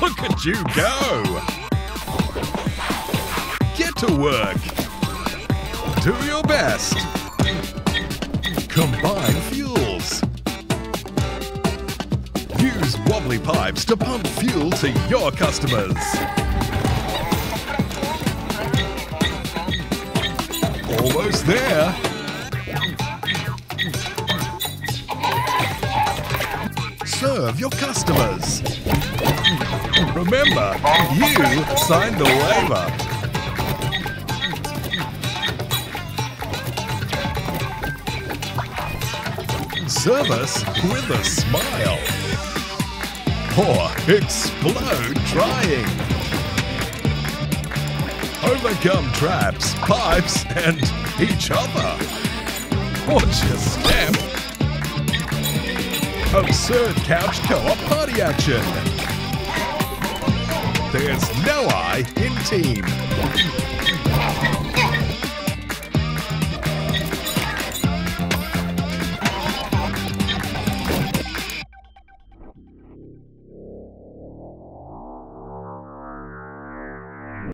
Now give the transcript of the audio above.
let you go. Get to work. Do your best. Combine fuels. Use wobbly pipes to pump fuel to your customers. Almost there. Serve your customers. Remember, you signed the waiver. Service with a smile. Or explode trying. Overcome traps, pipes, and each other. Or just stamp. Absurd couch co-op party action. There's no I in team.